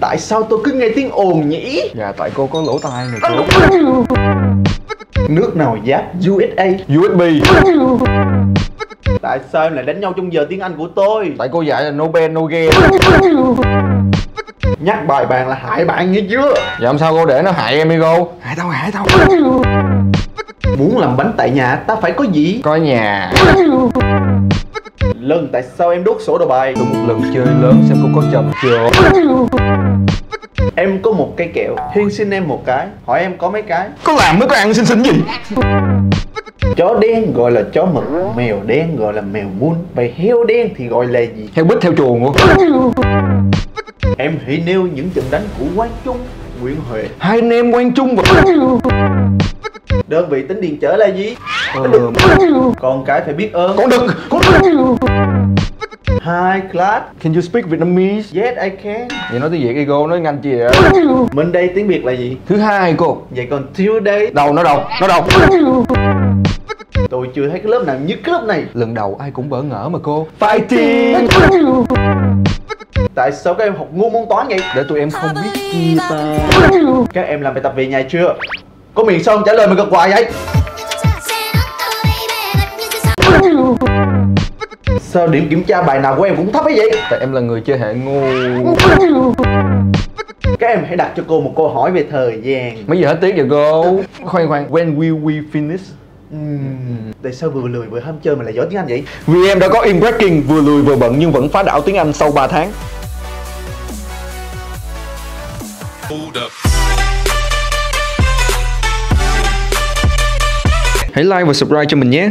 Tại sao tôi cứ nghe tiếng ồn nhỉ? Dạ tại cô có lỗ tai này cô Nước nào giáp USA? USB Tại sao em lại đánh nhau trong giờ tiếng Anh của tôi? Tại cô dạy là no ben no game Nhắc bài bàn là hại bạn nghe chưa? Dạ làm sao cô để nó hại em đi cô Hại tao hại tao Muốn làm bánh tại nhà ta phải có gì? Coi nhà Lần tại sao em đốt sổ đầu bài? Tôi một lần chơi lớn xem cô có chậm chưa Em có một cây kẹo, Hiên xin em một cái Hỏi em có mấy cái? Có làm mới có ăn xinh xinh gì Chó đen gọi là chó mực Mèo đen gọi là mèo mun Vậy heo đen thì gọi là gì? Heo bít theo chuồng luôn Em hãy nêu những trận đánh của Quang Trung, Nguyễn Huệ Hai anh em quan chung và Đơn vị tính điền trở là gì? ờ, Con cái phải biết ơn. Con đực Con Hi class. Can you speak Vietnamese? Yes I can. Vậy nói tiếng Việt đi cô, nói nhanh chị ạ. Mình đây tiếng Việt là gì? Thứ hai cô. Vậy còn today Đầu nó đầu, nó đầu. Tôi chưa thấy cái lớp nào như cái lớp này. Lần đầu ai cũng bỡ ngỡ mà cô. Fighting Tại sao các em học ngu môn toán vậy? Để tụi em không biết chia tay Các em làm bài tập về nhà chưa? Có miệng sao không trả lời mà gật hoài vậy? Sao điểm kiểm tra bài nào của em cũng thấp ấy vậy? Tại em là người chơi hệ ngu. Các em hãy đặt cho cô một câu hỏi về thời gian. Mấy giờ hết tiết vậy cô? Khoan khoan. When will we finish? Uhm, Tại sao vừa lười vừa ham chơi mà lại giỏi tiếng Anh vậy? Vì em đã có in breaking Vừa lười vừa bận nhưng vẫn phá đảo tiếng Anh sau 3 tháng Hãy like và subscribe cho mình nhé.